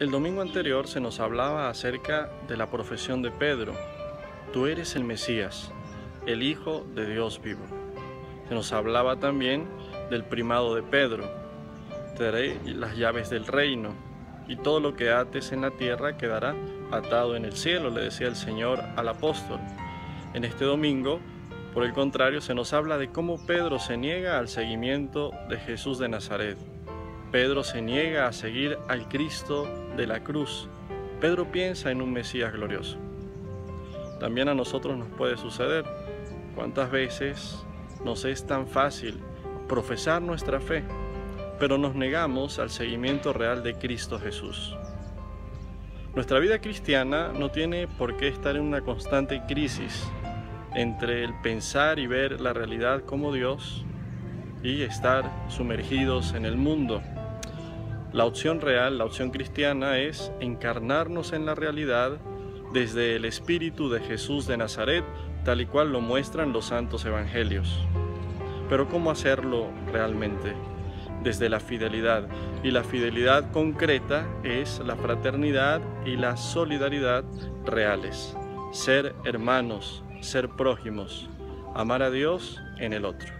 El domingo anterior se nos hablaba acerca de la profesión de Pedro. Tú eres el Mesías, el Hijo de Dios vivo. Se nos hablaba también del primado de Pedro. Te daré las llaves del reino y todo lo que ates en la tierra quedará atado en el cielo, le decía el Señor al apóstol. En este domingo, por el contrario, se nos habla de cómo Pedro se niega al seguimiento de Jesús de Nazaret. Pedro se niega a seguir al Cristo de la cruz. Pedro piensa en un Mesías glorioso. También a nosotros nos puede suceder. ¿Cuántas veces nos es tan fácil profesar nuestra fe, pero nos negamos al seguimiento real de Cristo Jesús? Nuestra vida cristiana no tiene por qué estar en una constante crisis entre el pensar y ver la realidad como Dios y estar sumergidos en el mundo. La opción real, la opción cristiana es encarnarnos en la realidad desde el Espíritu de Jesús de Nazaret, tal y cual lo muestran los santos evangelios. Pero ¿cómo hacerlo realmente? Desde la fidelidad. Y la fidelidad concreta es la fraternidad y la solidaridad reales. Ser hermanos, ser prójimos, amar a Dios en el otro.